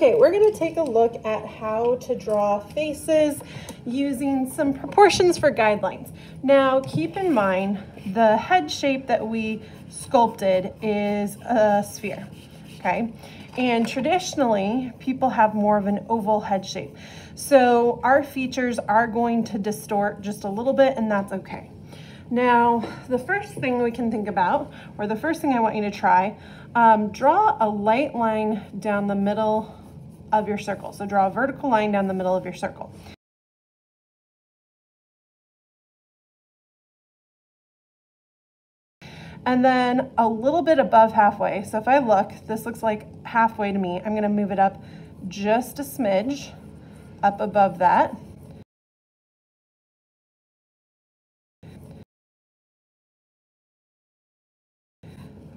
Okay, we're gonna take a look at how to draw faces using some proportions for guidelines. Now, keep in mind, the head shape that we sculpted is a sphere, okay? And traditionally, people have more of an oval head shape. So our features are going to distort just a little bit and that's okay. Now, the first thing we can think about, or the first thing I want you to try, um, draw a light line down the middle of your circle. So draw a vertical line down the middle of your circle. And then a little bit above halfway. So if I look, this looks like halfway to me. I'm gonna move it up just a smidge up above that.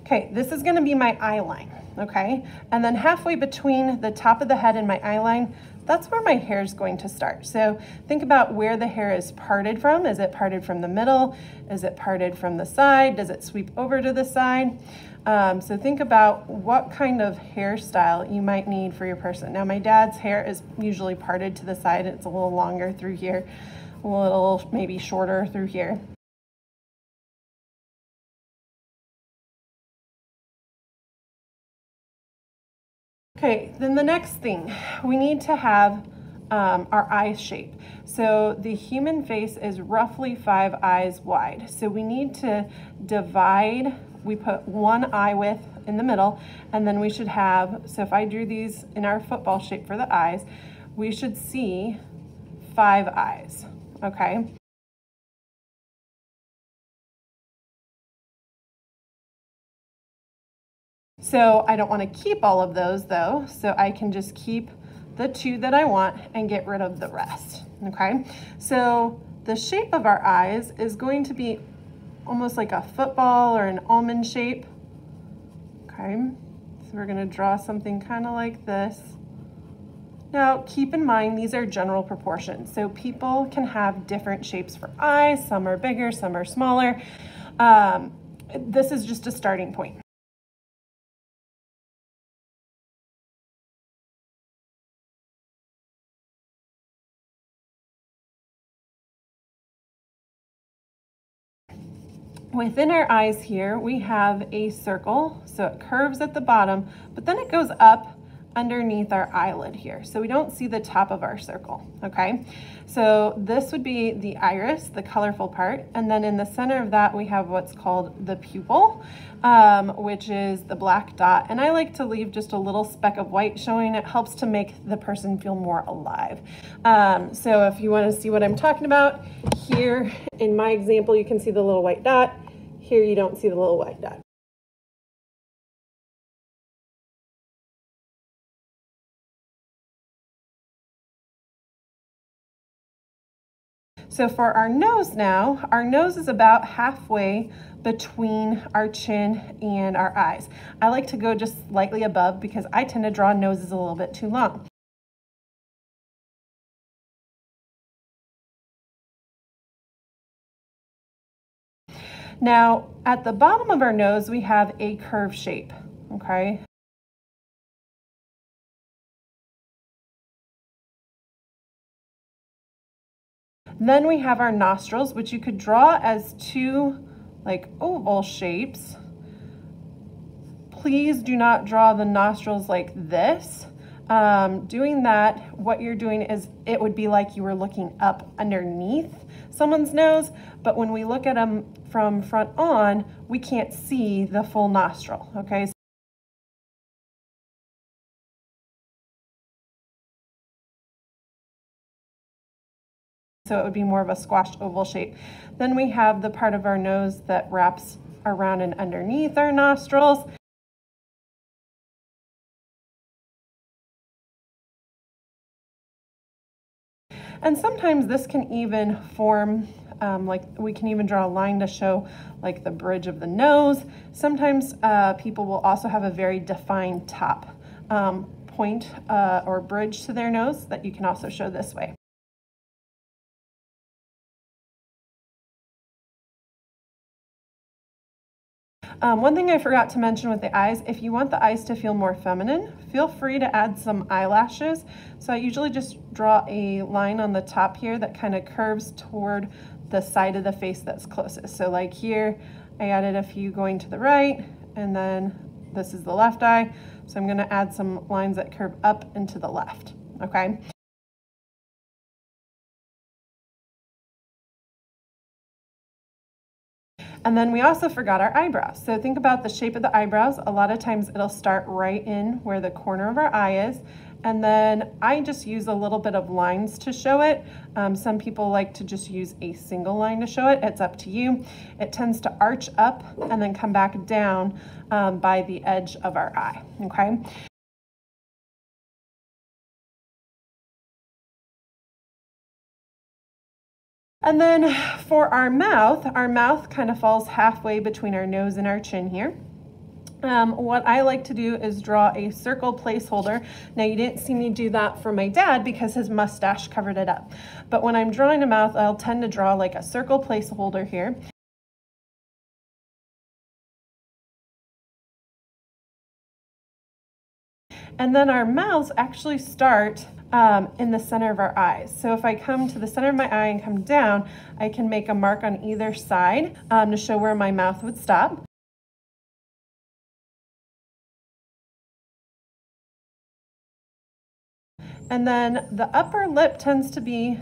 Okay, this is gonna be my eye line, okay? And then halfway between the top of the head and my eye line, that's where my hair is going to start. So think about where the hair is parted from. Is it parted from the middle? Is it parted from the side? Does it sweep over to the side? Um, so think about what kind of hairstyle you might need for your person. Now my dad's hair is usually parted to the side. It's a little longer through here, a little maybe shorter through here. Okay, then the next thing, we need to have um, our eye shape. So the human face is roughly five eyes wide. So we need to divide, we put one eye width in the middle, and then we should have, so if I drew these in our football shape for the eyes, we should see five eyes, okay? So I don't want to keep all of those though, so I can just keep the two that I want and get rid of the rest, okay? So the shape of our eyes is going to be almost like a football or an almond shape, okay? So we're gonna draw something kind of like this. Now, keep in mind, these are general proportions. So people can have different shapes for eyes. Some are bigger, some are smaller. Um, this is just a starting point. Within our eyes here, we have a circle, so it curves at the bottom, but then it goes up underneath our eyelid here. So we don't see the top of our circle, okay? So this would be the iris, the colorful part, and then in the center of that we have what's called the pupil, um, which is the black dot. And I like to leave just a little speck of white showing. It helps to make the person feel more alive. Um, so if you wanna see what I'm talking about, here in my example, you can see the little white dot. Here you don't see the little white dot. So for our nose now, our nose is about halfway between our chin and our eyes. I like to go just slightly above because I tend to draw noses a little bit too long. Now, at the bottom of our nose, we have a curve shape, okay? Then we have our nostrils, which you could draw as two like oval shapes. Please do not draw the nostrils like this. Um, doing that, what you're doing is it would be like you were looking up underneath someone's nose, but when we look at them from front on, we can't see the full nostril, okay? So it would be more of a squashed oval shape. Then we have the part of our nose that wraps around and underneath our nostrils. And sometimes this can even form, um, like we can even draw a line to show like the bridge of the nose. Sometimes uh, people will also have a very defined top um, point uh, or bridge to their nose that you can also show this way. Um, one thing I forgot to mention with the eyes, if you want the eyes to feel more feminine, feel free to add some eyelashes. So I usually just draw a line on the top here that kind of curves toward the side of the face that's closest. So like here, I added a few going to the right, and then this is the left eye. So I'm gonna add some lines that curve up into the left, okay? And then we also forgot our eyebrows. So think about the shape of the eyebrows. A lot of times it'll start right in where the corner of our eye is. And then I just use a little bit of lines to show it. Um, some people like to just use a single line to show it. It's up to you. It tends to arch up and then come back down um, by the edge of our eye, okay? And then for our mouth, our mouth kind of falls halfway between our nose and our chin here. Um, what I like to do is draw a circle placeholder. Now you didn't see me do that for my dad because his mustache covered it up. But when I'm drawing a mouth, I'll tend to draw like a circle placeholder here. And then our mouths actually start um, in the center of our eyes. So if I come to the center of my eye and come down, I can make a mark on either side um, to show where my mouth would stop. And then the upper lip tends to be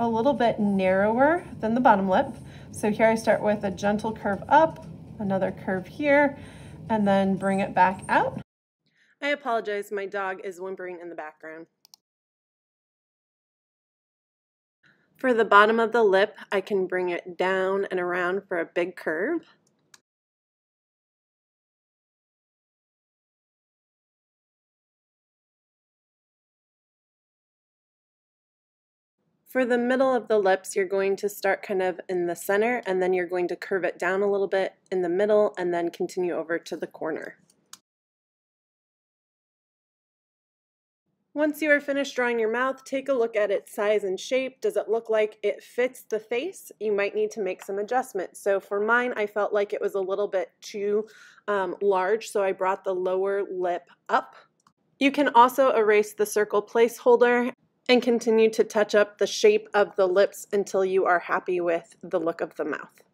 a little bit narrower than the bottom lip. So here I start with a gentle curve up, another curve here, and then bring it back out. I apologize, my dog is whimpering in the background. For the bottom of the lip, I can bring it down and around for a big curve. For the middle of the lips, you're going to start kind of in the center and then you're going to curve it down a little bit in the middle and then continue over to the corner. Once you are finished drawing your mouth, take a look at its size and shape. Does it look like it fits the face? You might need to make some adjustments. So for mine, I felt like it was a little bit too um, large, so I brought the lower lip up. You can also erase the circle placeholder and continue to touch up the shape of the lips until you are happy with the look of the mouth.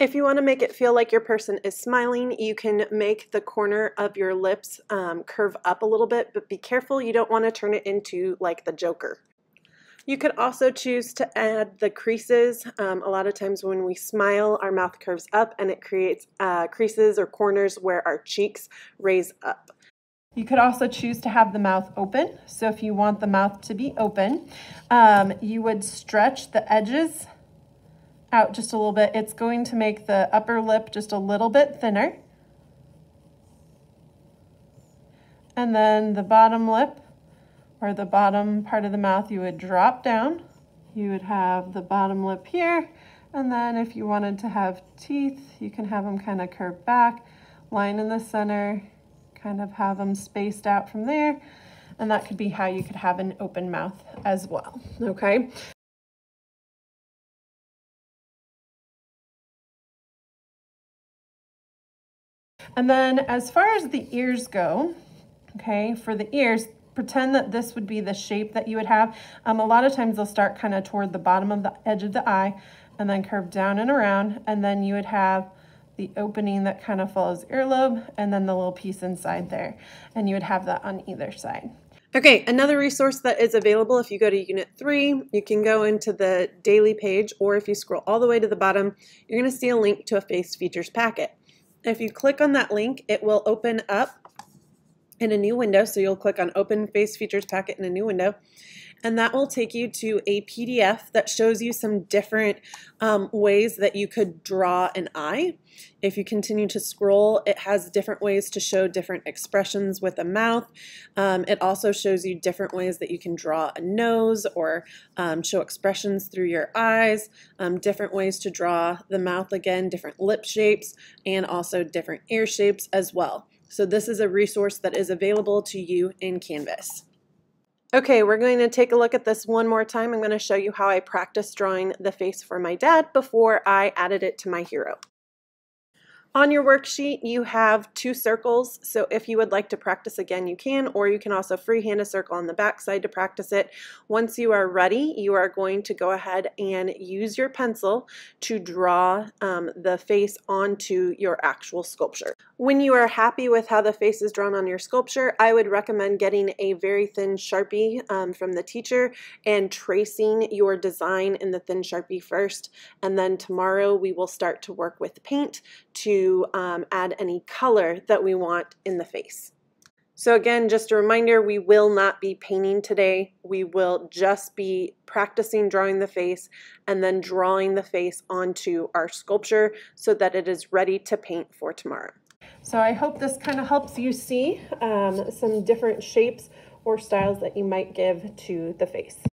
If you want to make it feel like your person is smiling, you can make the corner of your lips um, curve up a little bit, but be careful you don't want to turn it into like the Joker. You could also choose to add the creases. Um, a lot of times when we smile, our mouth curves up and it creates uh, creases or corners where our cheeks raise up. You could also choose to have the mouth open. So if you want the mouth to be open, um, you would stretch the edges out just a little bit. It's going to make the upper lip just a little bit thinner. And then the bottom lip or the bottom part of the mouth you would drop down. You would have the bottom lip here. And then if you wanted to have teeth, you can have them kind of curve back, line in the center, kind of have them spaced out from there. And that could be how you could have an open mouth as well, okay? And then as far as the ears go, okay, for the ears, pretend that this would be the shape that you would have. Um, a lot of times they'll start kind of toward the bottom of the edge of the eye and then curve down and around. And then you would have the opening that kind of follows earlobe and then the little piece inside there. And you would have that on either side. Okay, another resource that is available if you go to Unit 3, you can go into the daily page, or if you scroll all the way to the bottom, you're going to see a link to a face features packet. If you click on that link, it will open up in a new window. So you'll click on Open Face Features Packet in a new window. And that will take you to a PDF that shows you some different um, ways that you could draw an eye. If you continue to scroll, it has different ways to show different expressions with a mouth. Um, it also shows you different ways that you can draw a nose or um, show expressions through your eyes, um, different ways to draw the mouth again, different lip shapes, and also different ear shapes as well. So this is a resource that is available to you in Canvas. Okay, we're going to take a look at this one more time. I'm going to show you how I practiced drawing the face for my dad before I added it to my hero. On your worksheet, you have two circles, so if you would like to practice again, you can, or you can also freehand a circle on the back side to practice it. Once you are ready, you are going to go ahead and use your pencil to draw um, the face onto your actual sculpture. When you are happy with how the face is drawn on your sculpture, I would recommend getting a very thin Sharpie um, from the teacher and tracing your design in the thin Sharpie first, and then tomorrow we will start to work with paint um, add any color that we want in the face. So again, just a reminder, we will not be painting today. We will just be practicing drawing the face and then drawing the face onto our sculpture so that it is ready to paint for tomorrow. So I hope this kind of helps you see um, some different shapes or styles that you might give to the face.